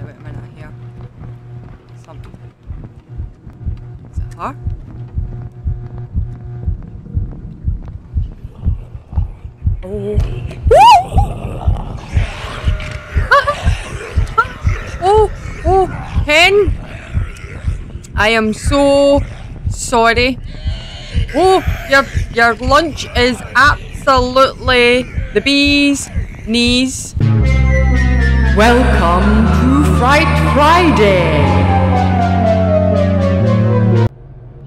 wait a minute, hear something. Is it her? Oh. oh, oh, Ken. I am so sorry. Oh, your your lunch is absolutely the bee's knees. Welcome Fright Friday.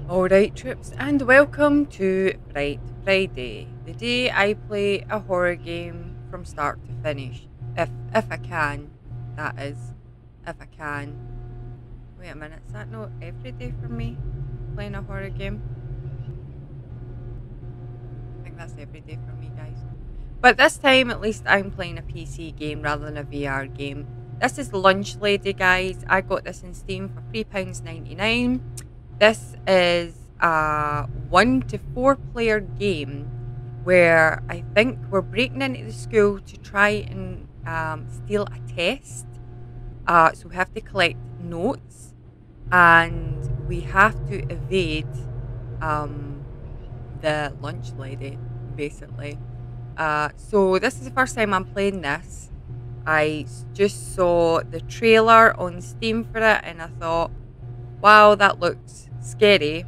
Alright, troops, and welcome to Fright Friday, the day I play a horror game from start to finish. If if I can, that is. If I can. Wait a minute, is that not every day for me? Playing a horror game? I think that's every day for me, guys. But this time, at least I'm playing a PC game rather than a VR game. This is Lunch Lady, guys. I got this in Steam for £3.99. This is a one to four player game where I think we're breaking into the school to try and um, steal a test. Uh, so we have to collect notes and we have to evade um, the lunch lady, basically. Uh, so this is the first time I'm playing this. I just saw the trailer on Steam for it and I thought, wow, that looks scary.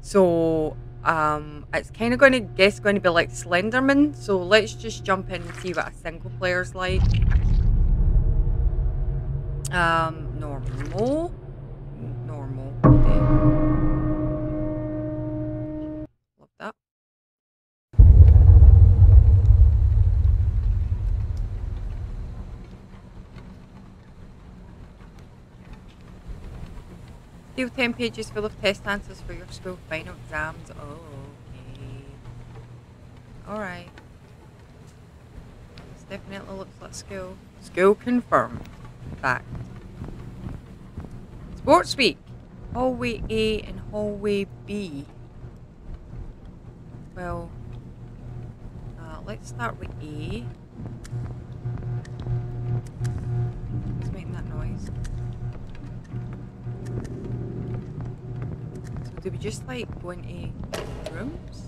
So um, it's kind of going to guess going to be like Slenderman. So let's just jump in and see what a single player's like. Um, normal, normal. Okay. Love that. Steal 10 pages full of test answers for your school final exams. Oh, okay. Alright. This definitely looks like school. School confirmed. Fact. Sports Week. Hallway A and Hallway B. Well, uh, let's start with A. do we just like go into rooms?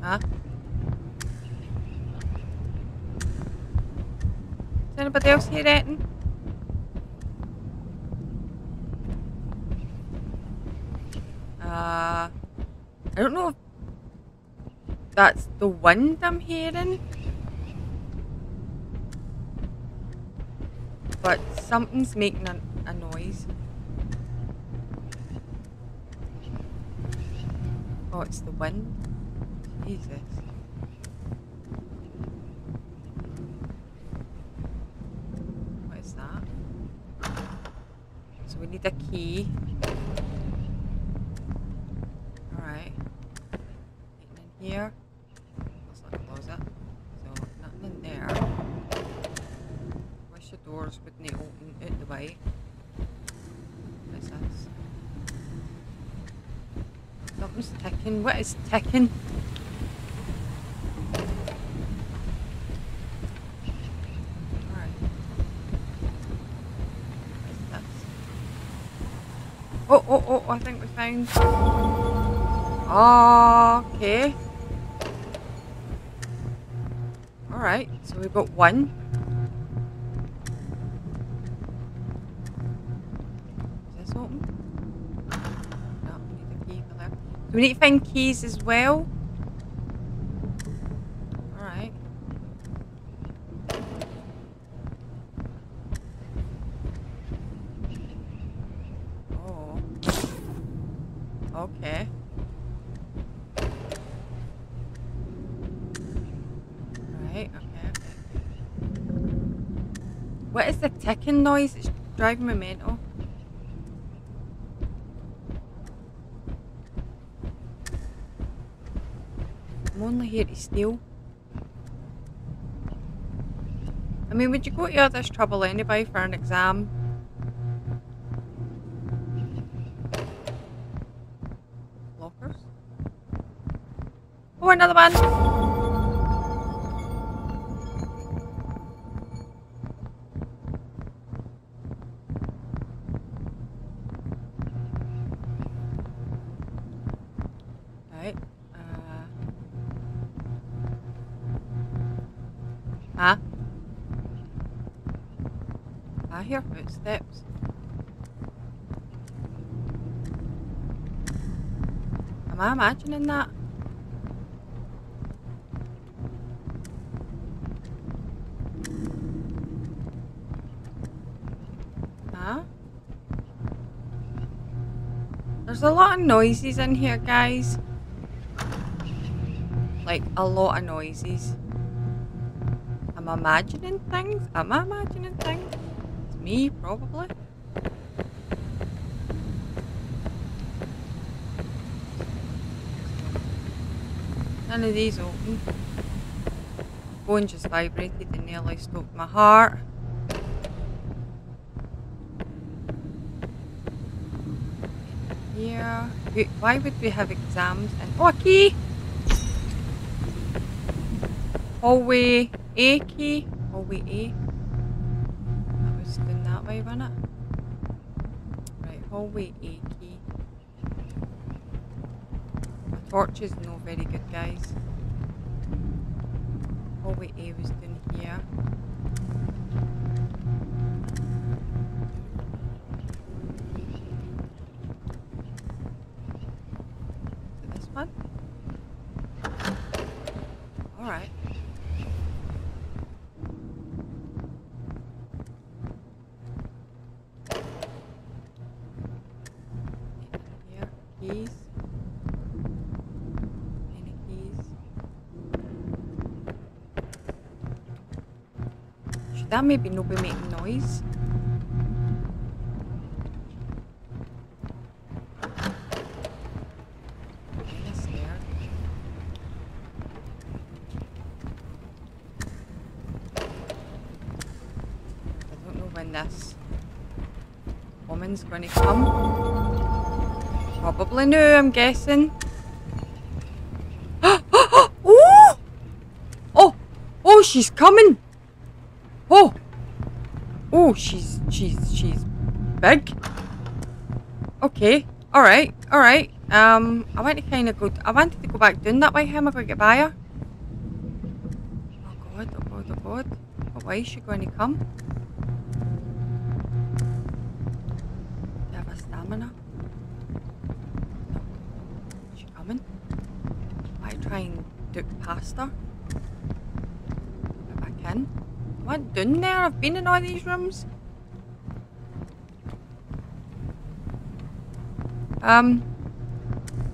Huh? Does anybody else hear anything? Uh, I don't know if that's the wind I'm hearing. But something's making a, a noise. Oh, it's the wind. Jesus. What is that? So we need a key. Alright. Getting in here. Looks like a closet. So nothing in there. Wish the doors wouldn't open out the way. What is this? Something's ticking. This? Oh, oh, oh, I think we found. Okay. Alright, so we've got one. We need to find keys as well? Alright. Oh. Okay. Right, okay. What is the ticking noise? It's driving me mental. I'm only here to steal. I mean, would you go to all this trouble anyway for an exam? Lockers? Oh, another one! Imagining that? Huh? There's a lot of noises in here, guys. Like, a lot of noises. I'm imagining things? Am I imagining things? It's me, probably. None of these open. Phone just vibrated and nearly stopped my heart. Yeah. Why would we have exams and oh key? Hallway A key? Hallway A. That was going that way, wasn't it? Right, hallway A key. Torch is no very good, guys. Hallway A was down here. Is it this one? Alright. Here, keys. Any keys? Should that maybe not be making noise? I don't know when this woman's gonna come. Probably now, I'm guessing. oh! Oh! Oh, she's coming! Oh! Oh, she's, she's, she's big. Okay. Alright, alright. Um, I want to kind of go, I wanted to go back down that way. How am I going to get by her? Oh god, oh god, oh god. Way is she going to come? Do I have a stamina? No. Is she coming? I try and duck past her. Get back in. Went down there. I've been in all these rooms. Um,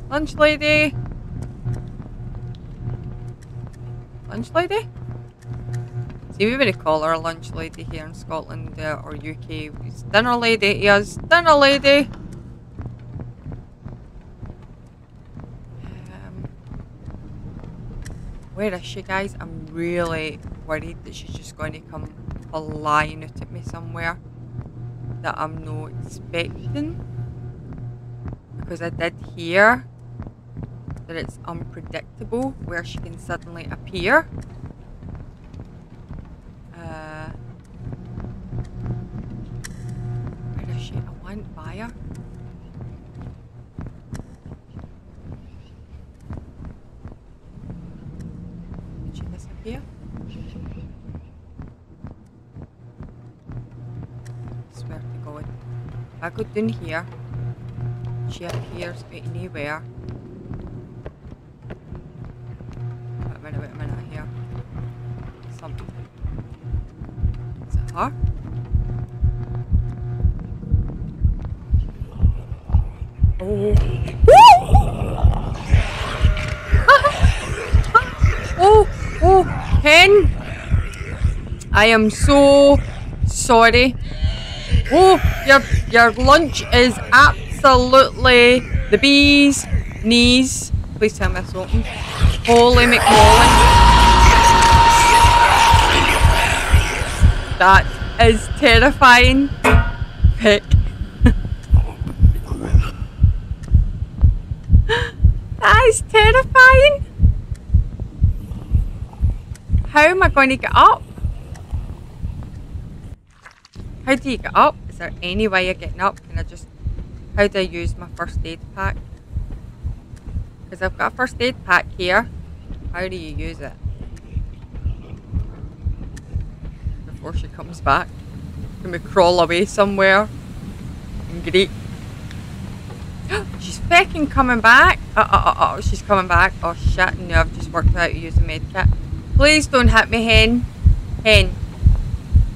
lunch lady. Lunch lady? See, we would call her a lunch lady here in Scotland uh, or UK. It's dinner lady. Yes, dinner lady. Um, where is she, guys? I'm really worried that she's just going to come flying out at me somewhere that I'm not expecting. Because I did hear that it's unpredictable where she can suddenly appear. Uh, where is she? I went by her. Did she disappear? swear to God. If I go down here, she appears anywhere. Wait a minute, wait a minute, hear something. Is it her? Oh. oh. oh, oh, Ken. I am so sorry. Oh, your your lunch is absolutely the bees knees. Please tell me this open. Holy McMollen. That is terrifying. Pick. that is terrifying. How am I going to get up? How do you get up? There any way of getting up? Can I just... How do I use my first aid pack? Because I've got a first aid pack here. How do you use it? before she comes back. Can we crawl away somewhere? Great. she's fucking coming back. Uh, uh, uh, uh, she's coming back. Oh shit, no, I've just worked out using medkit. Please don't hit me, hen. Hen.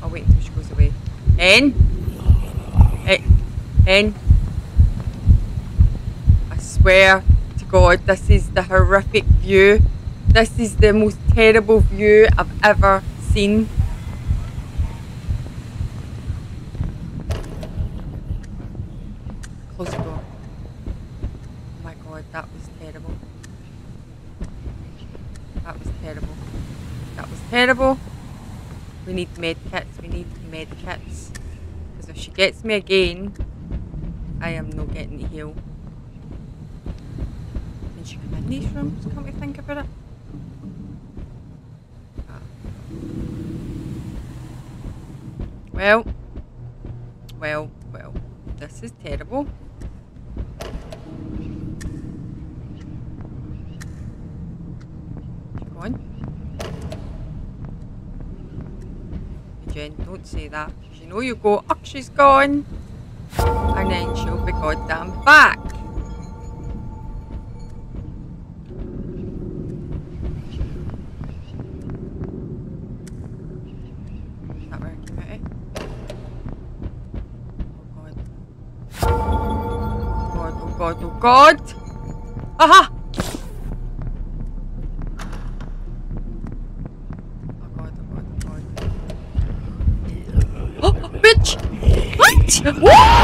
I'll wait until she goes away. Hen. I swear to God, this is the horrific view. This is the most terrible view I've ever seen. Close the door. Oh my god, that was terrible. That was terrible. That was terrible. We need med kits. We need med kits. Because if she gets me again, I am not getting the heal. Can she come in these rooms? Can't we think about it? Ah. Well, well, well, this is terrible. Go on. Jen, don't say that. You know you go, oh, she's gone. And then she'll be goddamn back. god, oh god! Aha! Oh god, oh god, oh god. Oh, bitch! What? What?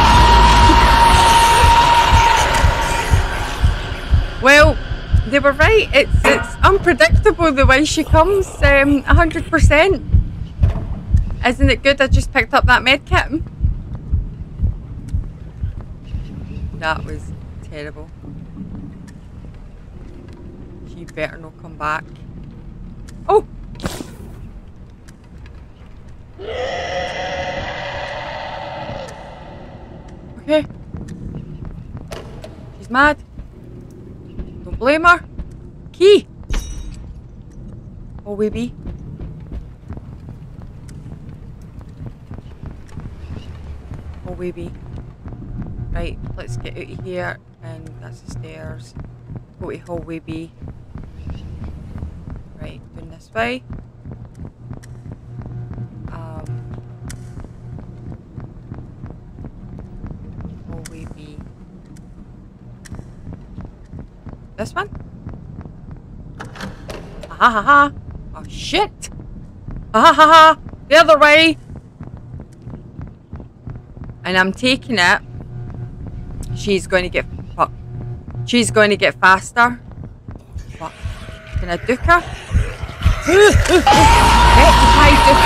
Well, they were right. It's it's unpredictable the way she comes. Um, hundred percent. Isn't it good? I just picked up that med kit. That was terrible. She better not come back. Oh! Okay. She's mad. Don't blame her. Key! Oh, baby. Oh, baby. Right, let's get out of here and that's the stairs. Go to hallway B. Right, going this way. This one? Ha ha ha! Oh shit! Ha ha ha! The other way! And I'm taking it. She's going to get She's going to get faster. What? Can I duke her? Rectify duke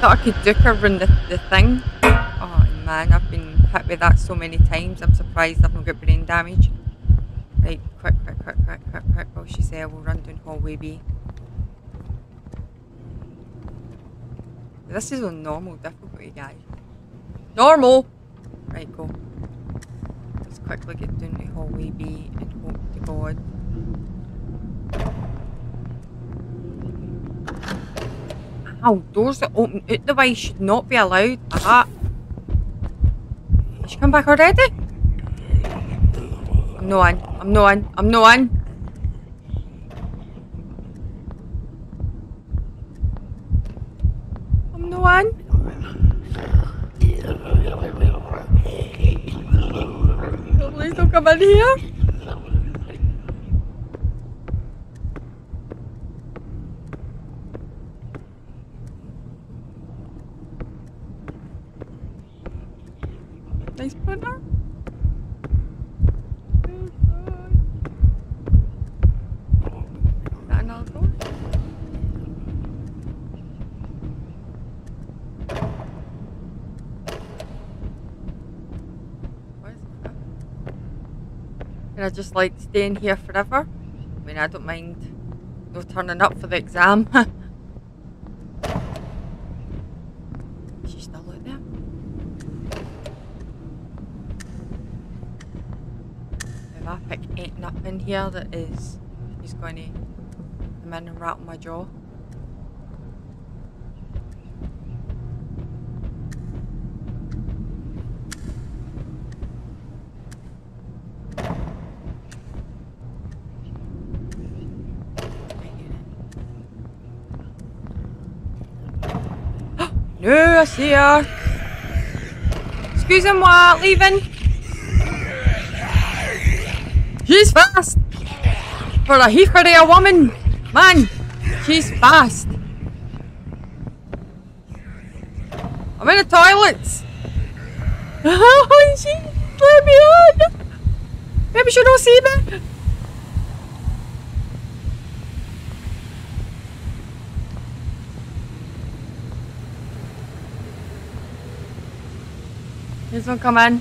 Thought I could duke her around the, the thing. Oh man, I've been hit with that so many times. I'm surprised I've not got brain damage. Right, quick, quick, quick, quick, quick, quick. While she's there, we'll run down hallway B. This is on normal difficulty, guys. Normal! Right, go quickly get down to hallway B and hope to God. Ow, doors that open out the way should not be allowed. Aha. Did she come back already? I'm no one. I'm no one. I'm no one. I'm no one. Please don't come in here. Nice partner. I just like staying here forever. I mean, I don't mind no turning up for the exam. She's still out there. If I pick anything up in here that is, she's going to come in and rattle my jaw. No, I see her. Excuse me, what? Leaving? She's fast! For a hickory a woman! Man, she's fast. I'm in the toilets. Oh, she let me on. Maybe she don't see me. This one, come on.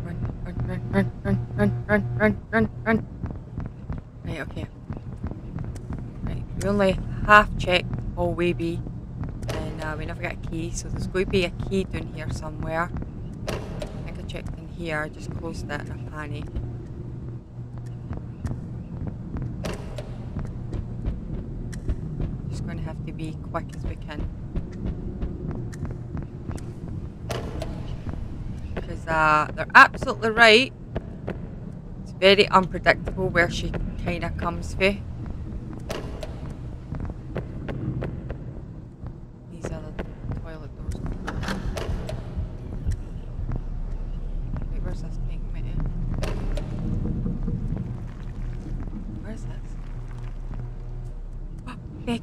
Run, run, run, run, run, run, run, run. Right, okay. Right, we only half checked all we be, and uh, we never got a key, so there's going to be a key down here somewhere here, I just closed that in a panic. Just going to have to be quick as we can. Because uh, they're absolutely right. It's very unpredictable where she kind of comes from. These are the toilet doors. Wait, where's this taking me to? Where's this?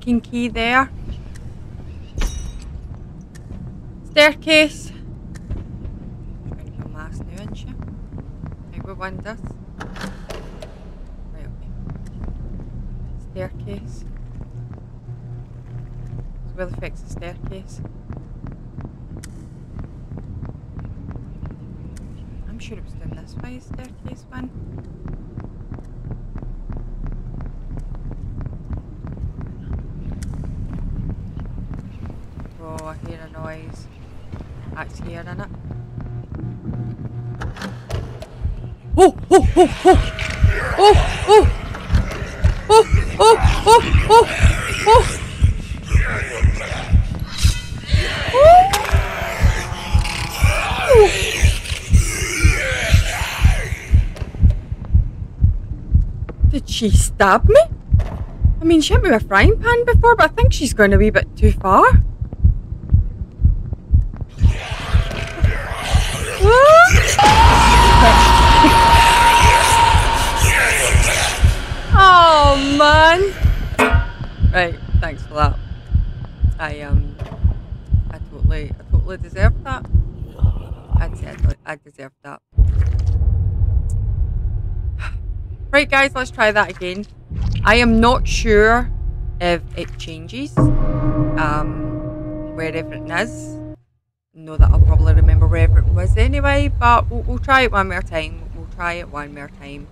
Becking key there. Staircase. Trying to go mass now, isn't she? Right, what one does? Right, okay. Staircase. So the fuck's the staircase? I'm sure it was down this way, staircase one. Oh, I hear a noise. That's here, innit? Oh, oh, oh, oh! Oh, oh! Oh, oh, oh, oh, oh! Oh! Did she stab me? I mean, she hit me with a frying pan before, but I think she's going a wee bit too far. Oh man! Right, thanks for that. I um, I totally, I totally deserved that. I'd say I, deserved that. Right, guys, let's try that again. I am not sure if it changes um, wherever it is. Know that I'll probably remember wherever it was anyway, but we'll, we'll try it one more time. We'll try it one more time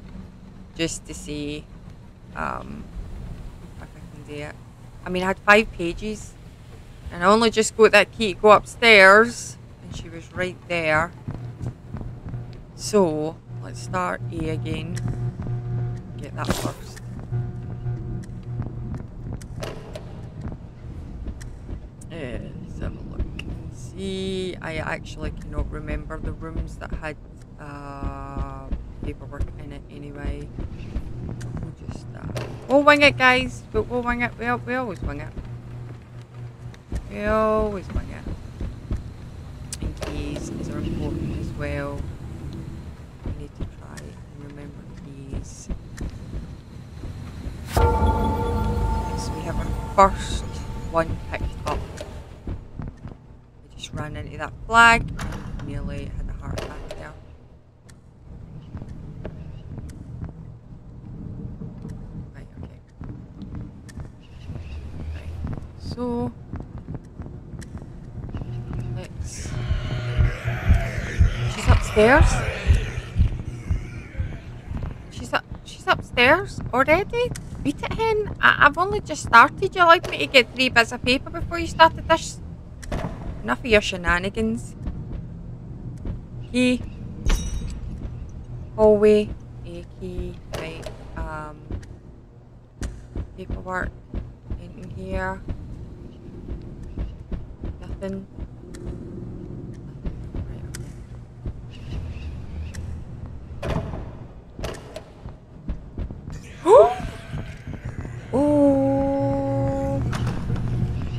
just to see um, if I can do it. I mean, I had five pages, and I only just got that key to go upstairs, and she was right there. So let's start A again. Get that first. Let's have a look and see. I actually cannot remember the rooms that had uh, paperwork in it anyway. We'll uh, we'll wing it, guys. We'll wing it. We, we always wing it. We always wing it. And keys is are important as well. We need to try and remember keys. Yes, we have our first one picked up. We just ran into that flag nearly had a heart attack there. Right, okay. Right, so let's. She's upstairs. She's up. She's upstairs already. Beat it, hen. I- I've only just started. You like me to get three bits of paper before you started this? Enough of your shenanigans. Key. Hallway. A key. Right. Um. Paperwork. In here. Nothing.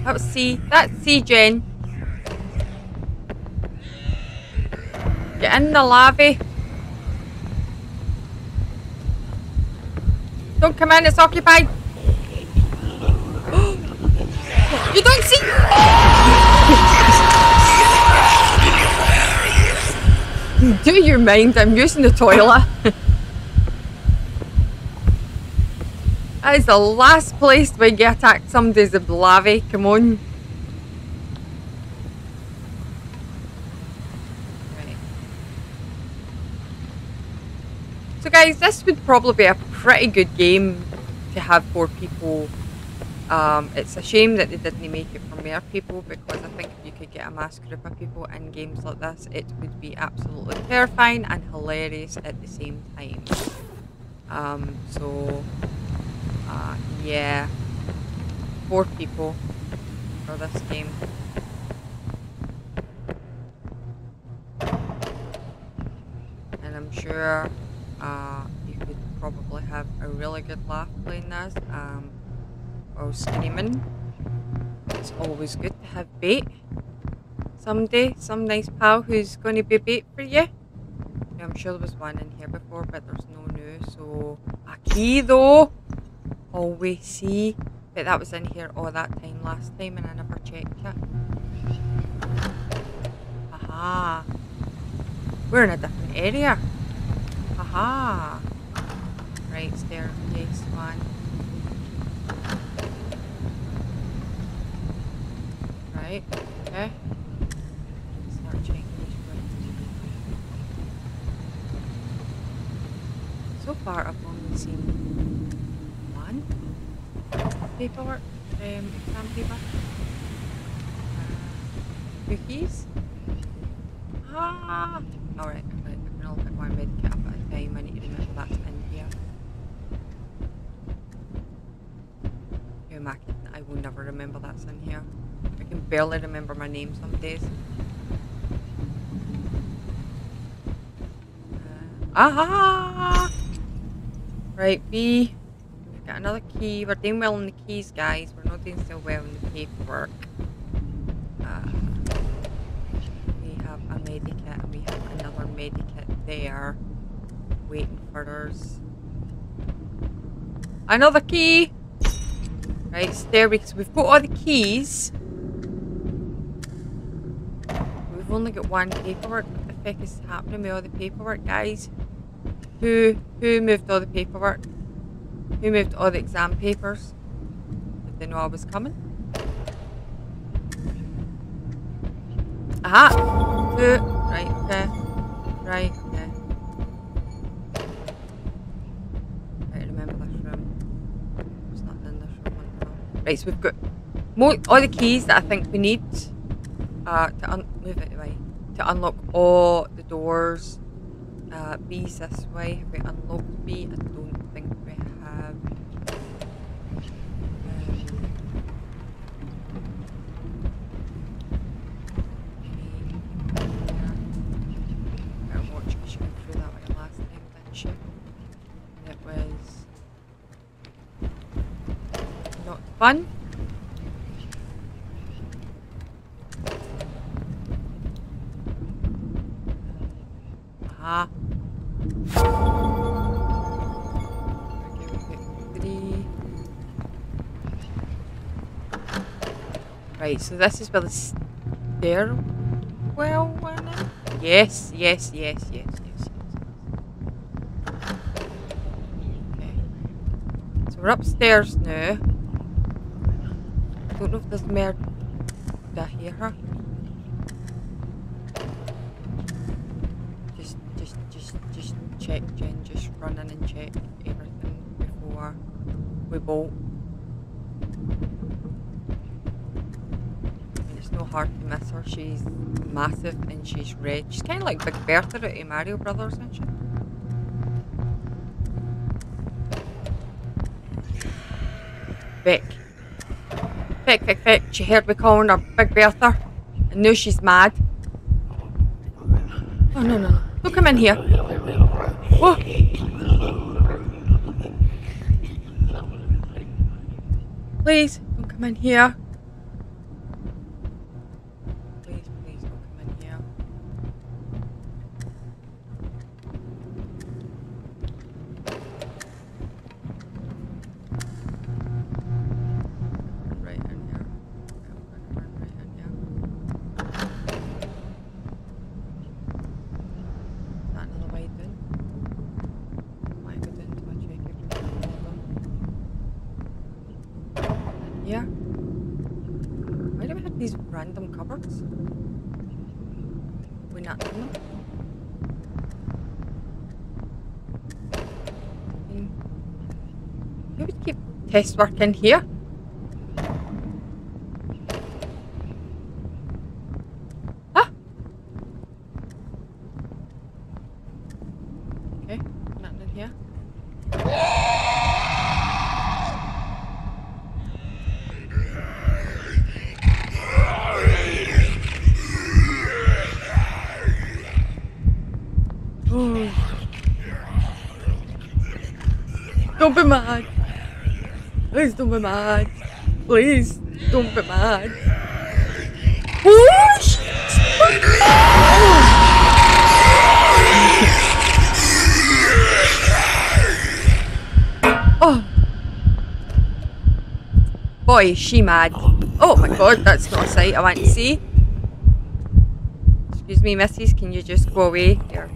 That was C. That's C, Jen. Get in the lava. Don't come in, it's occupied. you don't see. Do your mind, I'm using the toilet. That is the last place we get attacked somebody's with lava. Come on. So guys, this would probably be a pretty good game to have four people. Um, it's a shame that they didn't make it for more people because I think if you could get a mass group of people in games like this, it would be absolutely terrifying and hilarious at the same time. Um, so, uh, yeah, four people for this game. And I'm sure uh, you could probably have a really good laugh playing this. Um, or screaming. It's always good to have bait. Someday, some nice pal who's going to be bait for you. I'm sure there was one in here before, but there's no new. So, a key though. Always see. But that was in here all that time last time and I never checked it. Aha. We're in a different area. Aha. Right, staircase one. Right, okay. Start checking this So far I've only seen one paperwork, um, exam paper. Uh, cookies. Ah! Alright, I can only pick one medkit up at a time. I need to remember that's in here. Who am I? I will never remember that's in here. I can barely remember my name some days. Uh, aha! Right, B. Key. We're doing well on the keys, guys. We're not doing so well on the paperwork. Uh, we have a medikit and we have another medikit there. Waiting for us. Another key! Right, stairway. we've got all the keys. We've only got one paperwork. What the fuck is happening with all the paperwork, guys? Who who moved all the paperwork? Who moved all the exam papers? Did they know I was coming? Aha! Two. Right, okay. Right, okay. Right, remember this room. There's nothing in this room. Right, so we've got more, all the keys that I think we need uh, to move it away to unlock all the doors. Uh, B's this way. Have we unlocked B? I don't think we have. Um, watch she went through that way last time, didn't she? And it was not fun. Three. Ah. Right, so this is where the stairwell went? Yes, yes, yes, yes, yes, yes. Okay. So we're upstairs now. I don't know if there's more. I hear her? Just, just, just, just check, Jen. Just run in and check everything before we bolt. It's no hard to miss her. She's massive and she's red. She's kind of like Big Bertha out of Mario Brothers, isn't she? Vic. Vic, Vic, Vic. She heard me calling her Big Bertha. And now she's mad. Oh, no, no, no. Don't come in here. Whoa. Please, don't come in here. Here? Why do we have these random cupboards? We're not in them. Hmm. You would keep test work in here. Ah! Okay, nothing in here. Don't be mad. Please don't be mad. Please don't be mad. Whoosh! Oh. Boy, she mad. Oh my god, that's not a sight I want to see. Excuse me, missus, can you just go away? You're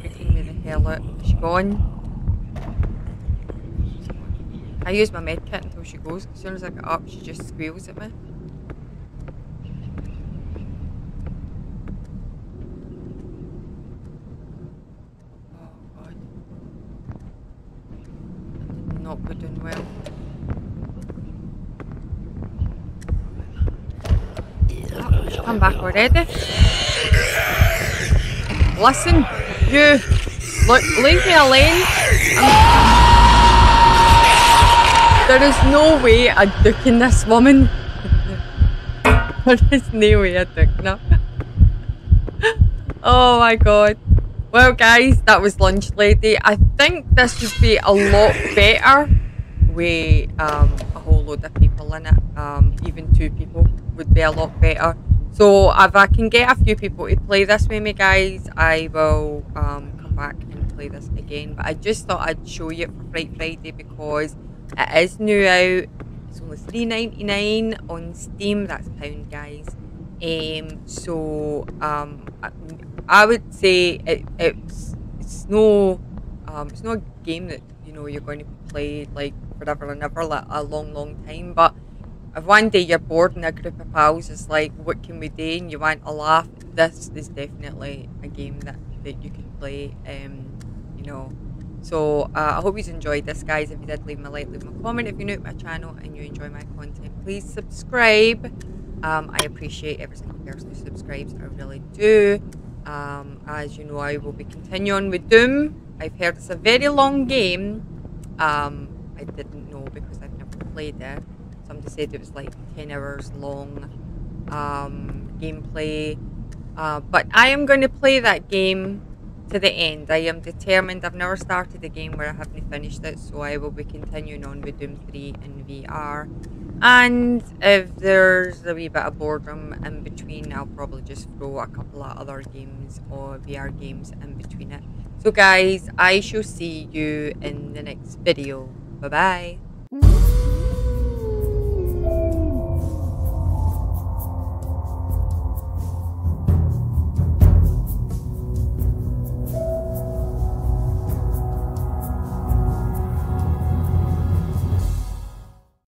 freaking me the hell out. Is she gone? I use my med kit until she goes. As soon as I get up, she just squeals at me. Oh already. Listen, you. Look, leave me alone. I'm there is no way I'm duking this woman. there is no way duking her. oh my god. Well guys, that was Lunch Lady. I think this would be a lot better with um, a whole load of people in it. Um, even two people would be a lot better. So if I can get a few people to play this with me guys, I will um, come back and play this again. But I just thought I'd show you it for Fright Friday because it is new out. It's only three ninety nine on Steam. That's pound, guys. Um, so um, I, I would say it, it's it's no um, it's not a game that you know you're going to play like forever and ever, like a long, long time. But if one day you're bored and a group of pals is like, what can we do, and you want a laugh, this is definitely a game that that you can play. Um, you know so uh, I hope you've enjoyed this, guys. If you did, leave me a like, leave me a comment. If you're new to my channel and you enjoy my content, please subscribe. Um, I appreciate every single person who subscribes. I really do. Um, as you know, I will be continuing with Doom. I've heard it's a very long game. Um, I didn't know because I've never played it. Somebody said it was like 10 hours long um, gameplay. Uh, but I am going to play that game to the end. I am determined. I've never started a game where I haven't finished it, so I will be continuing on with Doom 3 in VR. And if there's a wee bit of boredom in between, I'll probably just throw a couple of other games or VR games in between it. So guys, I shall see you in the next video. Bye bye.